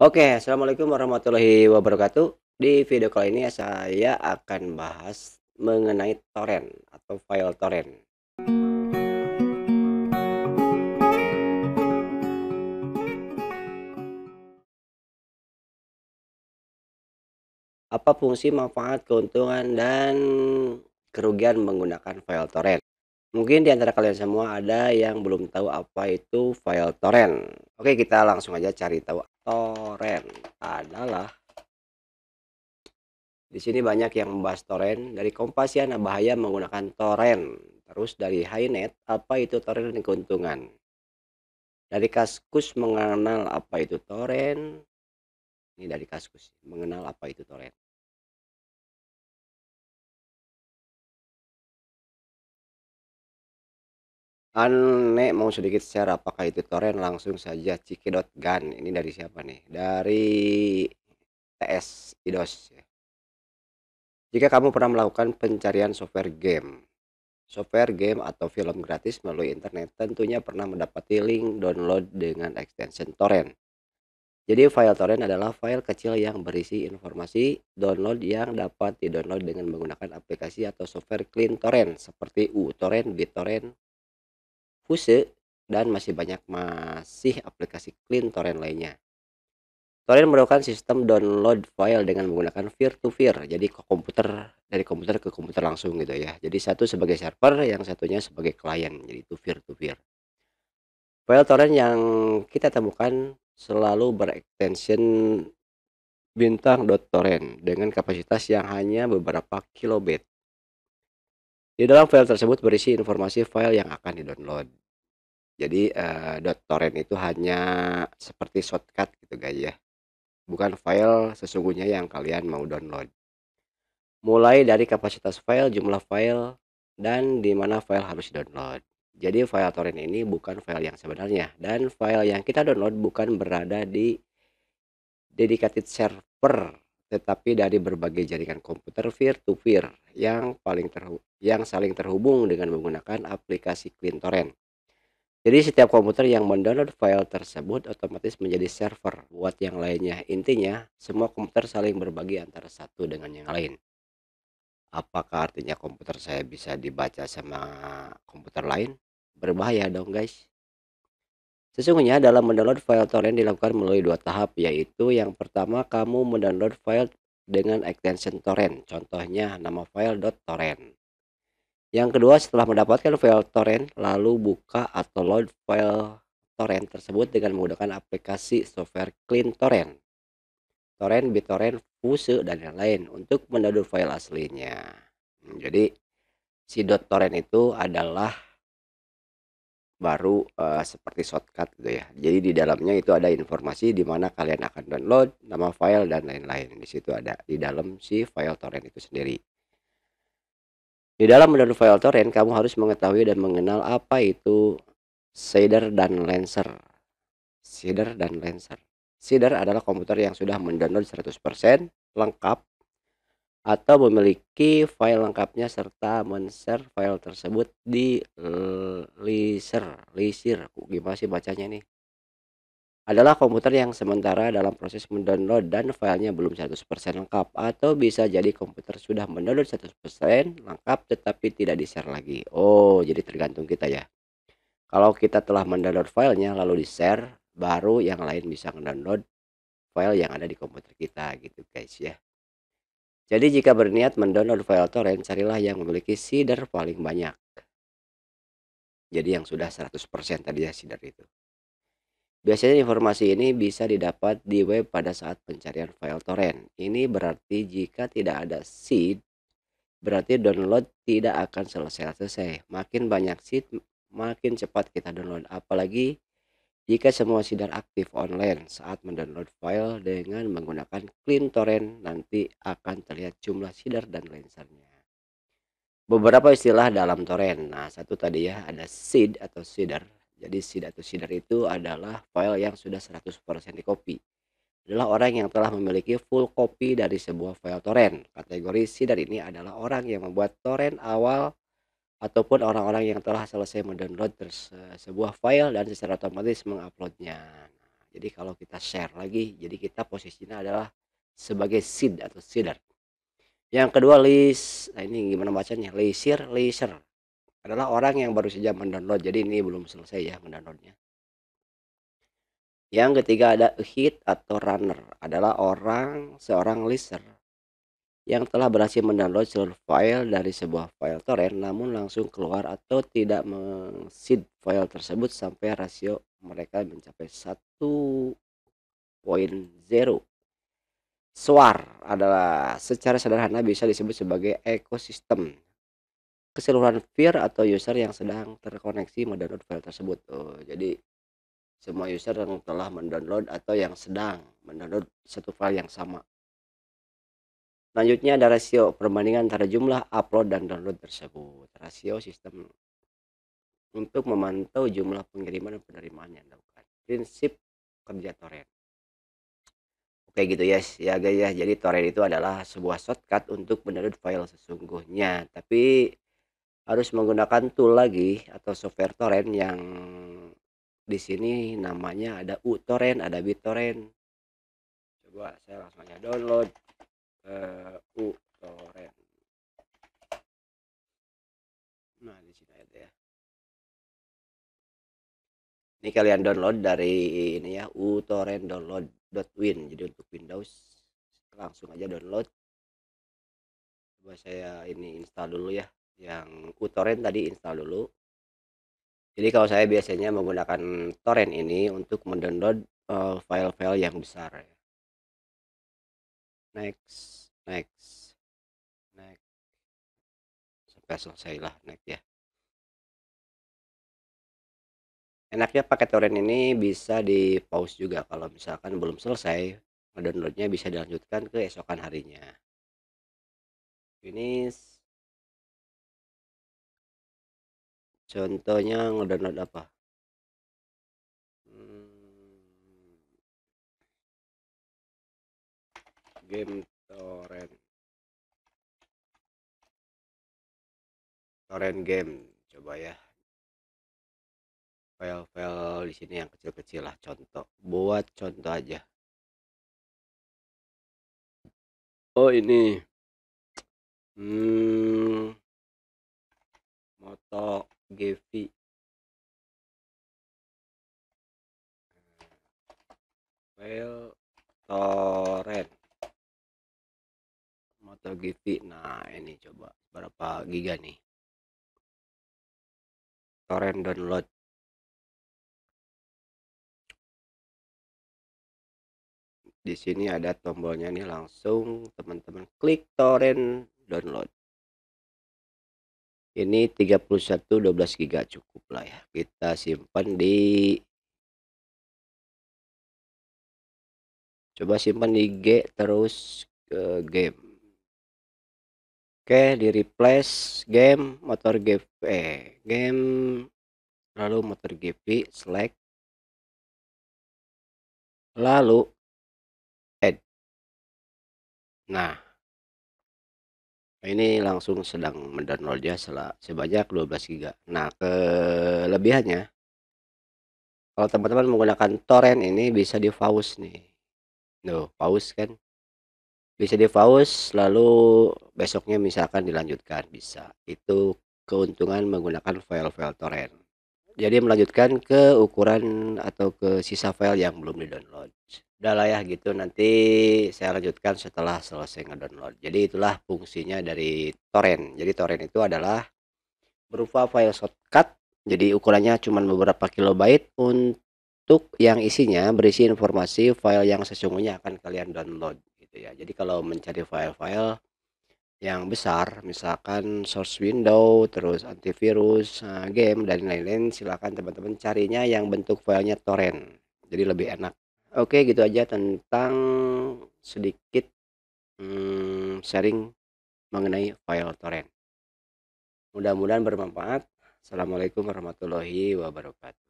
Oke, assalamualaikum warahmatullahi wabarakatuh. Di video kali ini saya akan bahas mengenai torrent atau file torrent. Apa fungsi, manfaat, keuntungan, dan kerugian menggunakan file torrent? Mungkin di antara kalian semua ada yang belum tahu apa itu file torrent. Oke, kita langsung aja cari tahu. Torrent adalah di sini banyak yang membahas torrent dari Kompasiana bahaya menggunakan torrent. Terus dari Highnet apa itu torrent dan keuntungan. Dari Kaskus mengenal apa itu torrent. Ini dari Kaskus mengenal apa itu torrent. Ane mau sedikit share apakah itu torrent? Langsung saja ciki.gun ini dari siapa nih? Dari TS IDOS ya. Jika kamu pernah melakukan pencarian software game software game atau film gratis melalui internet tentunya pernah mendapati link download dengan extension torrent. Jadi file torrent adalah file kecil yang berisi informasi download yang dapat di-download dengan menggunakan aplikasi atau software clean torrent seperti uTorrent, BitTorrent, Fuse, dan masih banyak masih aplikasi clean torrent lainnya. Torrent merupakan sistem download file dengan menggunakan peer to peer, jadi ke komputer dari komputer ke komputer langsung gitu ya. Jadi satu sebagai server, yang satunya sebagai klien, jadi itu peer to peer. File torrent yang kita temukan selalu berextension bintang.torrent dengan kapasitas yang hanya beberapa kilobit. Di dalam file tersebut berisi informasi file yang akan di-download. Jadi, eee, .torrent itu hanya seperti shortcut gitu guys ya, bukan file sesungguhnya yang kalian mau download. Mulai dari kapasitas file, jumlah file, dan di mana file harus download. Jadi file torrent ini bukan file yang sebenarnya dan file yang kita download bukan berada di dedicated server, tetapi dari berbagai jaringan komputer peer to peer yang paling terhu yang saling terhubung dengan menggunakan aplikasi clean torrent. Jadi setiap komputer yang mendownload file tersebut otomatis menjadi server buat yang lainnya. Intinya, semua komputer saling berbagi antara satu dengan yang lain. Apakah artinya komputer saya bisa dibaca sama komputer lain? Berbahaya dong guys. Sesungguhnya dalam mendownload file torrent dilakukan melalui dua tahap, yaitu yang pertama kamu mendownload file dengan extension torrent, contohnya nama file .torrent. Yang kedua, setelah mendapatkan file torrent, lalu buka atau load file torrent tersebut dengan menggunakan aplikasi software Clean Torrent, Torrent, BitTorrent, Fuse, dan yang lain untuk mendownload file aslinya. Hmm, jadi si .torrent itu adalah baru uh, seperti shortcut gitu ya. Jadi di dalamnya itu ada informasi di mana kalian akan download, nama file dan lain-lain. Di situ ada di dalam si file torrent itu sendiri. Di dalam mendownload file torrent, kamu harus mengetahui dan mengenal apa itu shader dan lancer. Shader dan lancer. Shader adalah komputer yang sudah mendownload 100% lengkap atau memiliki file lengkapnya serta men-share file tersebut di leaser, leaser. Gimana sih bacanya nih? Adalah komputer yang sementara dalam proses mendownload dan filenya belum 100% lengkap atau bisa jadi komputer sudah mendownload 100% lengkap tetapi tidak di-share lagi. Oh, jadi tergantung kita ya. Kalau kita telah mendownload filenya lalu di-share, baru yang lain bisa mendownload file yang ada di komputer kita gitu guys ya. Jadi jika berniat mendownload file torrent, carilah yang memiliki seeder paling banyak. Jadi yang sudah 100% tadi ya seeder itu. Biasanya informasi ini bisa didapat di web pada saat pencarian file torrent. Ini berarti jika tidak ada seed, berarti download tidak akan selesai-selesai. Makin banyak seed, makin cepat kita download. Apalagi jika semua seeder aktif online saat mendownload file dengan menggunakan clean torrent, nanti akan terlihat jumlah seeder dan lancernya. Beberapa istilah dalam torrent. Nah, satu tadi ya, ada seed atau seeder jadi seed atau seeder itu adalah file yang sudah 100% di copy. Adalah orang yang telah memiliki full copy dari sebuah file torrent. Kategori seeder ini adalah orang yang membuat torrent awal ataupun orang-orang yang telah selesai mendownload sebuah file dan secara otomatis menguploadnya. Nah, Jadi kalau kita share lagi, jadi kita posisinya adalah sebagai seed atau seeder. Yang kedua list, nah ini gimana bacanya? Leisure, leisure adalah orang yang baru saja mendownload. Jadi ini belum selesai ya mendownloadnya. Yang ketiga ada hit atau runner adalah orang seorang listener yang telah berhasil mendownload seluruh file dari sebuah file torrent namun langsung keluar atau tidak mengseed file tersebut sampai rasio mereka mencapai 1.0. SWAR adalah secara sederhana bisa disebut sebagai ekosistem keseluruhan peer atau user yang sedang terkoneksi mendownload file tersebut. Oh, jadi semua user yang telah mendownload atau yang sedang mendownload satu file yang sama. Selanjutnya ada rasio perbandingan antara jumlah upload dan download tersebut. Rasio sistem untuk memantau jumlah pengiriman dan penerimaan yang dilakukan. Prinsip kerja torrent. Oke gitu yes. ya guys ya. Jadi torrent itu adalah sebuah shortcut untuk mendownload file sesungguhnya. Tapi harus menggunakan tool lagi atau software torrent yang di sini namanya ada uTorrent, ada BitTorrent. Coba saya langsung aja download uh, uTorrent. Nah, di sini ada ya. Ini kalian download dari ini ya, uTorrent download.win. Jadi untuk Windows langsung aja download. Coba saya ini install dulu ya. Yang uTorrent tadi install dulu. Jadi kalau saya biasanya menggunakan torrent ini untuk mendownload uh, file-file yang besar. Next, next, next. Sampai selesai lah next ya. Enaknya pakai torrent ini bisa di pause juga kalau misalkan belum selesai, mendownloadnya bisa dilanjutkan ke esokan harinya. Finish. Contohnya ngedownload apa? Hmm. Game torrent. Torrent game, coba ya. File-file di sini yang kecil-kecil lah contoh. Buat contoh aja. Oh ini. Hmm. Moto Gevi. File torrent MotoGP nah ini coba. Berapa giga nih? Torrent download. Di sini ada tombolnya nih langsung teman-teman klik torrent download ini 31 12 giga cukup lah ya. Kita simpan di Coba simpan di G terus ke game. Oke, di replace game motor GP eh, game lalu motor GP select lalu add. Nah, ini langsung sedang mendownloadnya sebanyak 12 giga. Nah, kelebihannya kalau teman-teman menggunakan torrent ini bisa di pause nih. Tuh, pause kan. Bisa di pause lalu besoknya misalkan dilanjutkan bisa. Itu keuntungan menggunakan file-file torrent. Jadi melanjutkan ke ukuran atau ke sisa file yang belum di-download udahlah ya gitu. Nanti saya lanjutkan setelah selesai ngedownload. Jadi itulah fungsinya dari torrent. Jadi torrent itu adalah berupa file shortcut. Jadi ukurannya cuma beberapa kilobyte untuk yang isinya berisi informasi file yang sesungguhnya akan kalian download gitu ya. Jadi kalau mencari file-file yang besar misalkan source window terus antivirus eh, game dan lain-lain silakan teman-teman carinya yang bentuk filenya torrent. Jadi lebih enak Oke, gitu aja tentang sedikit hmm, sharing mengenai file torrent. Mudah-mudahan bermanfaat. Assalamualaikum warahmatullahi wabarakatuh.